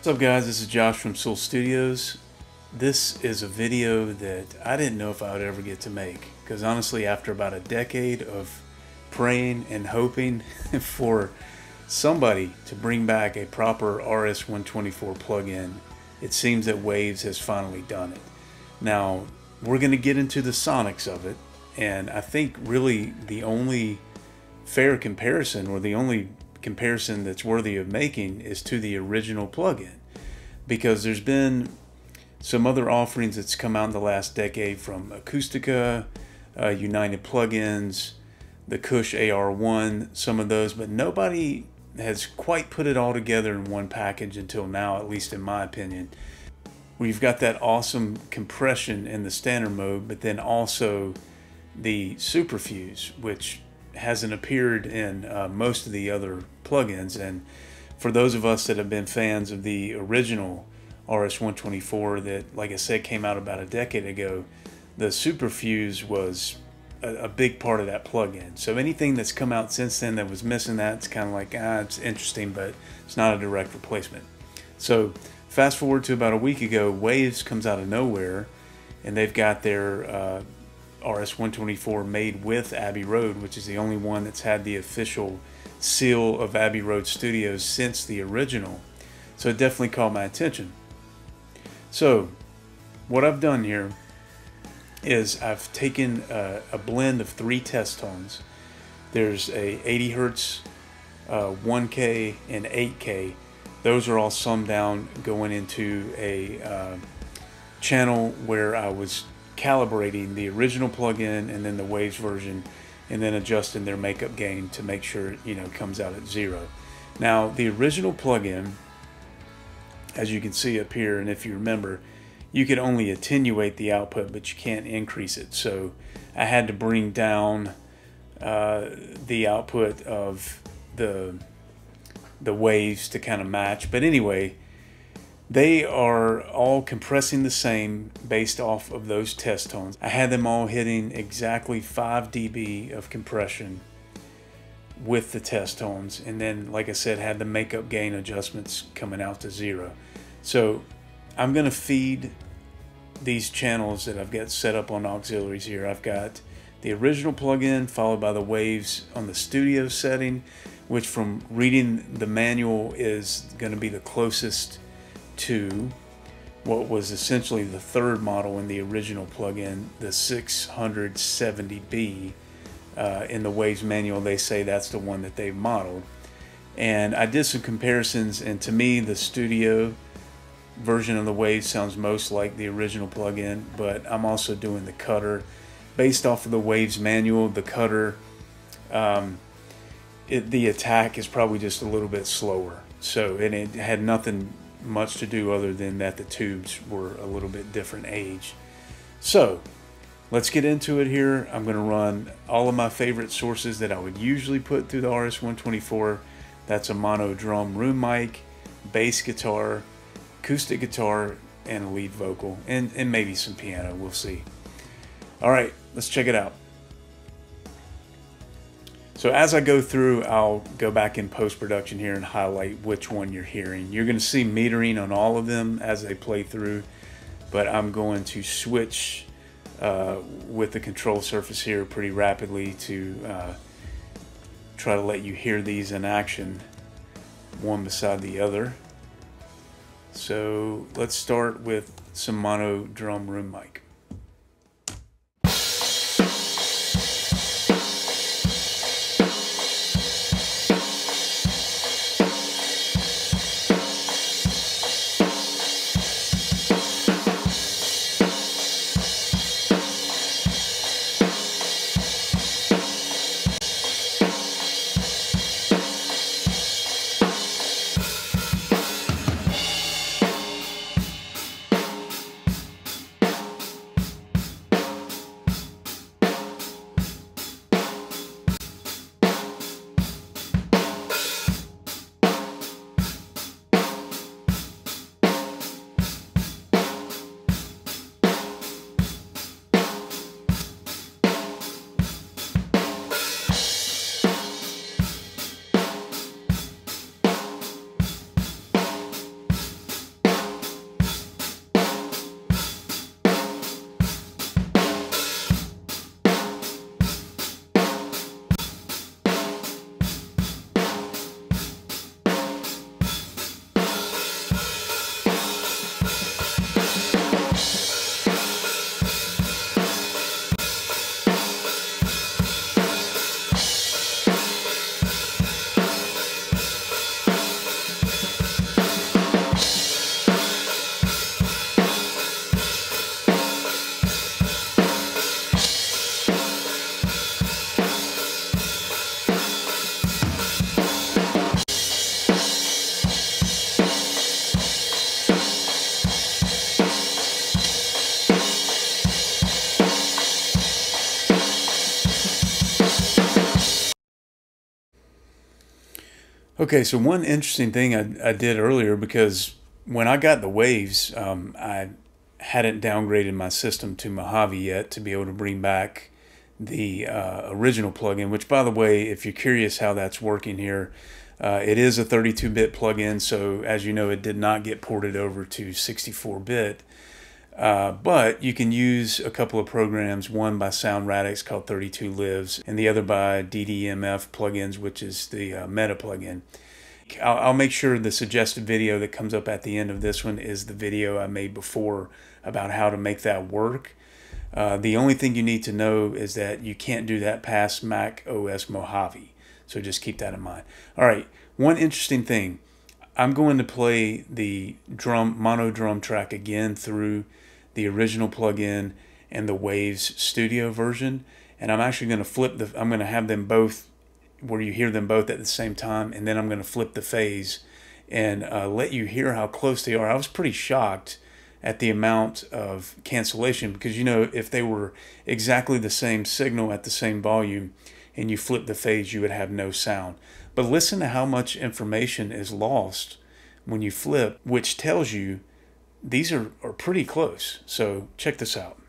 What's up guys, this is Josh from Seawell Studios. This is a video that I didn't know if I would ever get to make because honestly after about a decade of praying and hoping for somebody to bring back a proper RS-124 plugin, it seems that Waves has finally done it. Now, we're going to get into the sonics of it and I think really the only fair comparison or the only comparison that's worthy of making is to the original plugin because there's been some other offerings that's come out in the last decade from Acustica, uh, United Plugins, the Kush AR1, some of those, but nobody has quite put it all together in one package until now, at least in my opinion. We've got that awesome compression in the standard mode, but then also the Superfuse, which hasn't appeared in uh, most of the other plugins. And for those of us that have been fans of the original RS-124 that, like I said, came out about a decade ago, the Superfuse was a, a, big part of that plugin. So anything that's come out since then that was missing that, it's kind of like, ah, it's interesting, but it's not a direct replacement. So fast forward to about a week ago, Waves comes out of nowhere, and they've got their uh, RS-124 made with Abbey Road, which is the only one that's had the official seal of Abbey Road Studios since the original. So it definitely caught my attention. So what I've done here is I've taken a, a blend of three test tones. There's a 80 hertz, uh, 1K, and 8K. Those are all summed down going into a uh, channel where I was calibrating the original plugin and then the Waves version and then adjusting their makeup gain to make sure you know it comes out at zero. Now the original plugin, as you can see up here, and if you remember, you could only attenuate the output, but you can't increase it. So I had to bring down uh, the output of the the waves to kind of match. But anyway, they are all compressing the same based off of those test tones. I had them all hitting exactly 5 dB of compression with the test tones. And then, like I said, had the makeup gain adjustments coming out to zero. So I'm going to feed these channels that I've got set up on auxiliaries here. I've got the original plugin followed by the waves on the studio setting, which from reading the manual is going to be the closest to what was essentially the third model in the original plugin, the 670B. Uh, in the Waves manual, they say that's the one that they've modeled. And I did some comparisons, and to me, the studio version of the Waves sounds most like the original plugin, but I'm also doing the cutter. Based off of the Waves manual, the cutter, um, it, the attack is probably just a little bit slower. So, and it had nothing much to do other than that the tubes were a little bit different age. So let's get into it here. I'm going to run all of my favorite sources that I would usually put through the RS-124. That's a mono drum room mic, bass guitar, acoustic guitar, and a lead vocal, and, and maybe some piano. We'll see. All right, let's check it out. So as I go through, I'll go back in post-production here and highlight which one you're hearing. You're going to see metering on all of them as they play through, but I'm going to switch uh, with the control surface here pretty rapidly to uh, try to let you hear these in action one beside the other. So let's start with some mono drum room mic. Okay, so one interesting thing I, I did earlier because when I got the waves, um, I hadn't downgraded my system to Mojave yet to be able to bring back the uh, original plugin. Which, by the way, if you're curious how that's working here, uh, it is a 32-bit plugin. So as you know, it did not get ported over to 64-bit. Uh, but you can use a couple of programs, one by Sound Radix called 32 Lives, and the other by DDMF plugins, which is the uh, Meta plugin. I'll, I'll, make sure the suggested video that comes up at the end of this one is the video I made before about how to make that work. Uh, the only thing you need to know is that you can't do that past Mac OS Mojave. So just keep that in mind. All right, one interesting thing. I'm going to play the drum mono drum track again through the original plugin and the Waves Studio version. And I'm actually going to flip the, I'm going to have them both where you hear them both at the same time. And then I'm going to flip the phase and uh, let you hear how close they are. I was pretty shocked at the amount of cancellation because, you know, if they were exactly the same signal at the same volume and you flip the phase, you would have no sound. But listen to how much information is lost when you flip, which tells you these are, are pretty close. So check this out.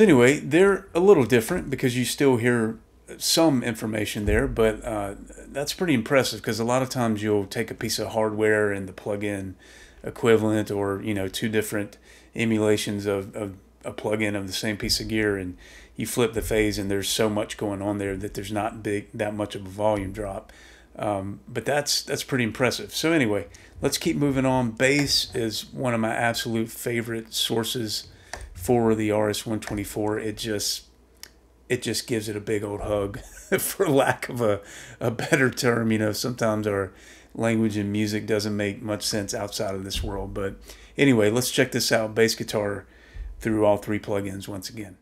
So anyway, they're a little different because you still hear some information there, but uh, that's pretty impressive because a lot of times you'll take a piece of hardware and the plug-in equivalent or you know two different emulations of, of a plug-in of the same piece of gear and you flip the phase and there's so much going on there that there's not big that much of a volume drop. Um, but that's that's pretty impressive. So anyway let's keep moving on. Bass is one of my absolute favorite sources for the RS124, it just it just gives it a big old hug, for lack of a, a better term. You know, sometimes our language and music doesn't make much sense outside of this world. But anyway, let's check this out bass guitar through all three plugins once again.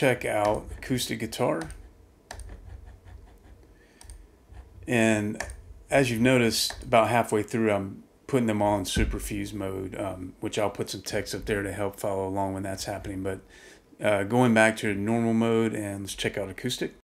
Check out acoustic guitar. And as you've noticed, about halfway through, I'm putting them all in superfuse mode, um, which I'll put some text up there to help follow along when that's happening. But uh, going back to normal mode and let's check out acoustic.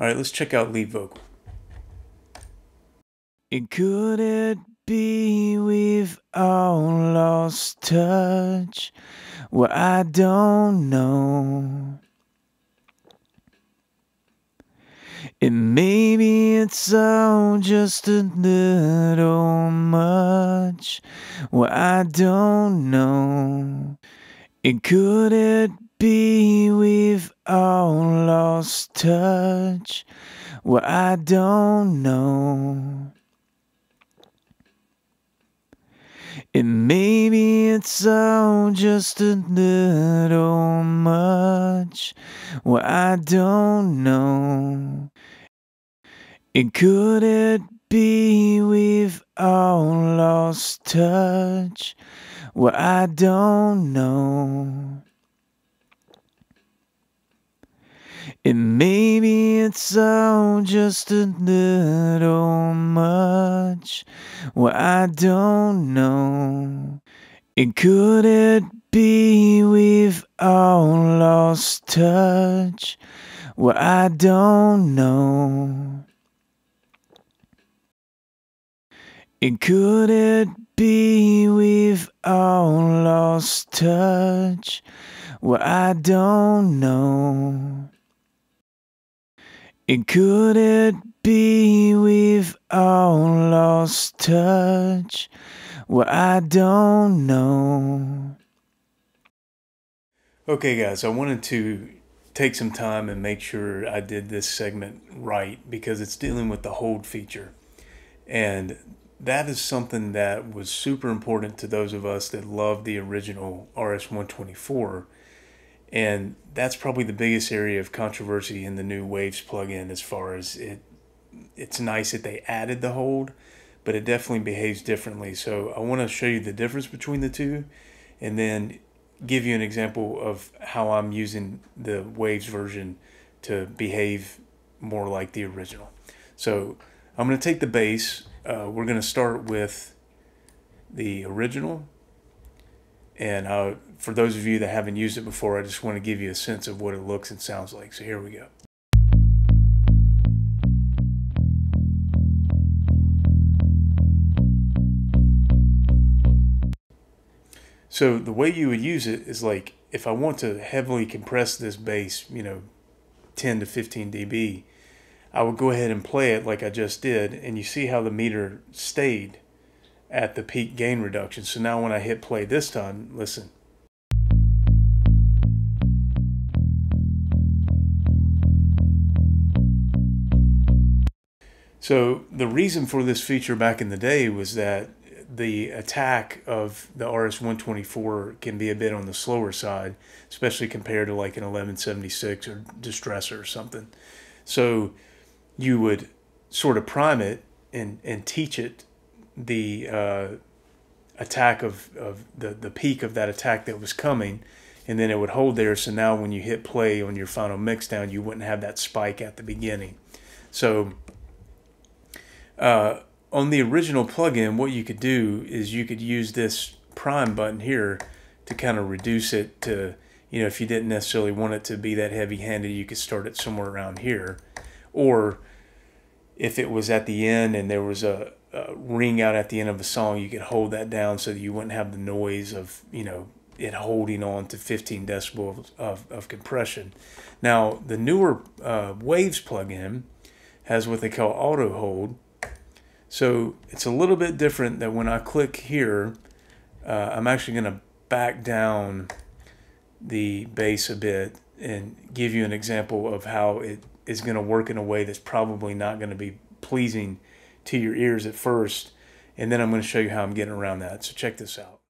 All right, let's check out lead vocal. And could it be we've all lost touch? Well, I don't know. And maybe it's all just a little much. Well, I don't know. And could it be we've all lost touch? Well, I don't know. And maybe it's all just a little much. Well, I don't know. And could it be we've all lost touch? Well, I don't know. And maybe it's all just a little much. Well, I don't know. And could it be we've all lost touch? Well, I don't know. And could it be we've all lost touch? Well, I don't know. And could it be we've all lost touch? Well, I don't know. Okay, guys, I wanted to take some time and make sure I did this segment right because it's dealing with the hold feature. And that is something that was super important to those of us that love the original RS124 and that's probably the biggest area of controversy in the new Waves plugin as far as it it's nice that they added the hold, but it definitely behaves differently. So I want to show you the difference between the two and then give you an example of how I'm using the Waves version to behave more like the original. So I'm going to take the bass. Uh, we're going to start with the original and uh, for those of you that haven't used it before, I just want to give you a sense of what it looks and sounds like. So here we go. So the way you would use it is like if I want to heavily compress this bass, you know, 10 to 15 dB, I would go ahead and play it like I just did, and you see how the meter stayed at the peak gain reduction. So now when I hit play this time, listen. So the reason for this feature back in the day was that the attack of the RS-124 can be a bit on the slower side, especially compared to like an 1176 or Distressor or something. So you would sort of prime it and, and teach it the uh, attack of, of the, the peak of that attack that was coming and then it would hold there. So now when you hit play on your final mixdown you wouldn't have that spike at the beginning. So uh, on the original plugin what you could do is you could use this prime button here to kind of reduce it to you know if you didn't necessarily want it to be that heavy handed you could start it somewhere around here. Or if it was at the end and there was a, uh, ring out at the end of a song, you could hold that down so that you wouldn't have the noise of, you know, it holding on to 15 decibels of, of compression. Now, the newer uh, Waves plugin has what they call auto hold. So it's a little bit different that when I click here, uh, I'm actually going to back down the bass a bit and give you an example of how it is going to work in a way that's probably not going to be pleasing to your ears at first, and then I'm going to show you how I'm getting around that. So check this out.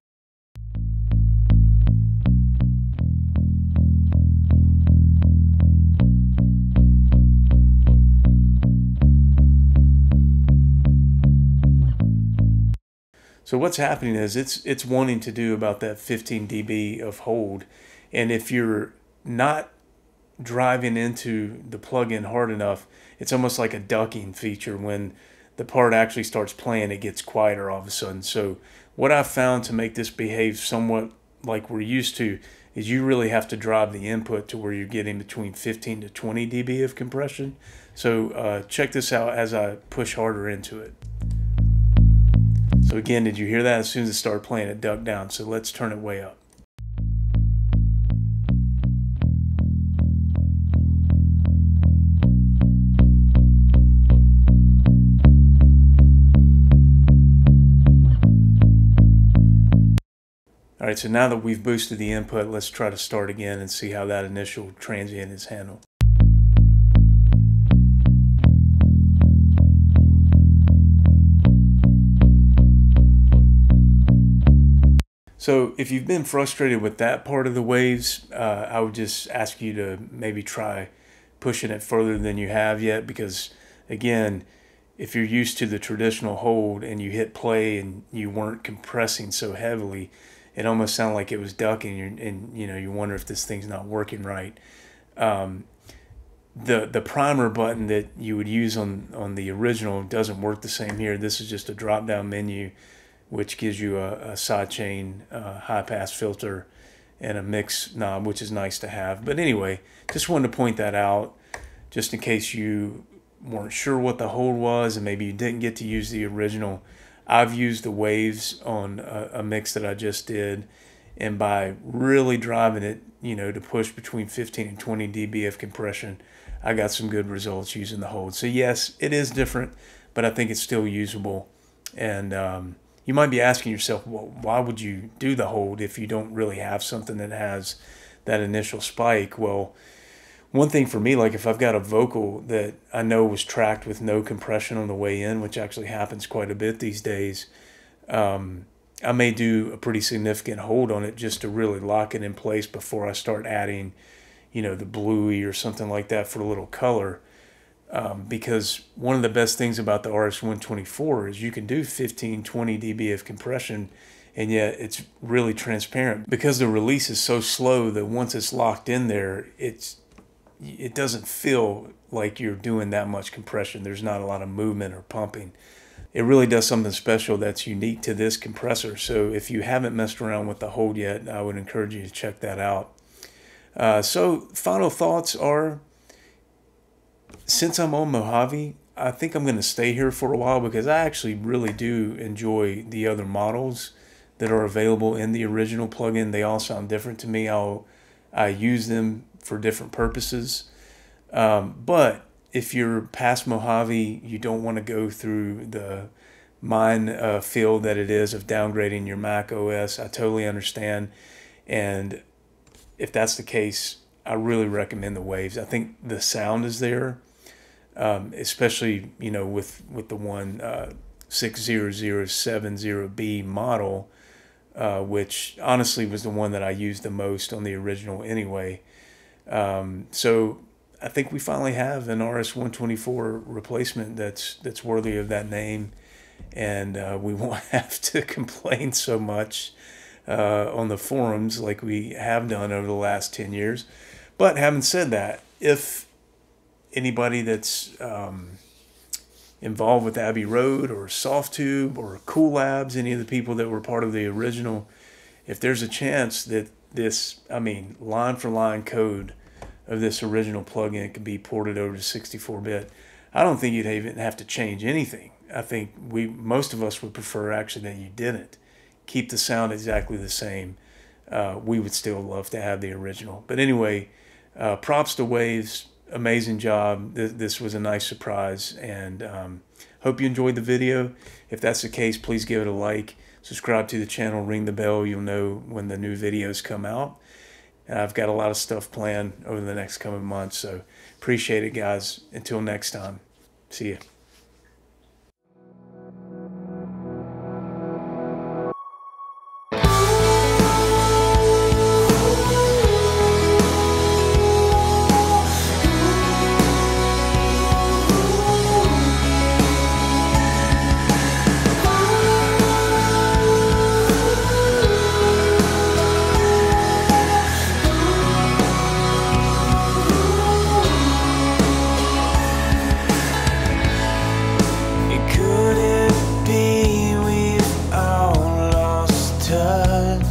So what's happening is it's it's wanting to do about that 15 dB of hold, and if you're not driving into the plugin hard enough, it's almost like a ducking feature when the part actually starts playing, it gets quieter all of a sudden. So what I've found to make this behave somewhat like we're used to is you really have to drive the input to where you're getting between 15 to 20 dB of compression. So uh, check this out as I push harder into it. So again, did you hear that? As soon as it started playing, it ducked down. So let's turn it way up. Right, so now that we've boosted the input, let's try to start again and see how that initial transient is handled. So if you've been frustrated with that part of the waves, uh, I would just ask you to maybe try pushing it further than you have yet because again, if you're used to the traditional hold and you hit play and you weren't compressing so heavily, it almost sounded like it was ducking, and, and you know you wonder if this thing's not working right. Um, the the primer button that you would use on on the original doesn't work the same here. This is just a drop down menu, which gives you a, a sidechain uh, high pass filter and a mix knob, which is nice to have. But anyway, just wanted to point that out, just in case you weren't sure what the hold was and maybe you didn't get to use the original. I've used the waves on a, a, mix that I just did, and by really driving it, you know, to push between 15 and 20 dB of compression, I got some good results using the hold. So yes, it is different, but I think it's still usable. And um, you might be asking yourself, well, why would you do the hold if you don't really have something that has that initial spike? Well, one thing for me, like if I've got a vocal that I know was tracked with no compression on the way in, which actually happens quite a bit these days, um, I may do a pretty significant hold on it just to really lock it in place before I start adding, you know, the bluey or something like that for a little color. Um, because one of the best things about the RS-124 is you can do 15, 20 dB of compression and yet it's really transparent because the release is so slow that once it's locked in there, it's it doesn't feel like you're doing that much compression. There's not a lot of movement or pumping. It really does something special that's unique to this compressor. So if you haven't messed around with the hold yet, I would encourage you to check that out. Uh, so final thoughts are, since I'm on Mojave, I think I'm going to stay here for a while because I actually really do enjoy the other models that are available in the original plugin. They all sound different to me. I'll I use them for different purposes. Um, but if you're past Mojave, you don't want to go through the mine uh, field that it is of downgrading your Mac OS. I totally understand. And if that's the case, I really recommend the Waves. I think the sound is there, um, especially you know with with the one uh, six zero zero seven zero B model, uh, which honestly was the one that I used the most on the original anyway. Um, so I think we finally have an RS-124 replacement that's that's worthy of that name, and uh, we won't have to complain so much uh, on the forums like we have done over the last 10 years. But having said that, if anybody that's um, involved with Abbey Road or Softube or Cool Labs, any of the people that were part of the original, if there's a chance that this, I mean, line for line code of this original plugin can be ported over to 64-bit, I don't think you'd even have to change anything. I think we most of us would prefer actually that you didn't keep the sound exactly the same. Uh, we would still love to have the original. But anyway, uh, props to Waves. Amazing job. Th this was a nice surprise, and um, hope you enjoyed the video. If that's the case, please give it a like subscribe to the channel, ring the bell. You'll know when the new videos come out. And I've got a lot of stuff planned over the next coming months. So appreciate it, guys. Until next time, see you.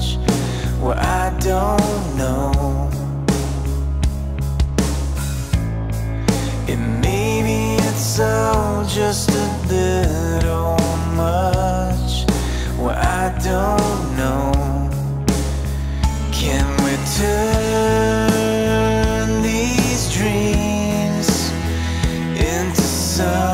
much where I don't know. And maybe it's all just a little much where I don't know. Can we turn these dreams into something?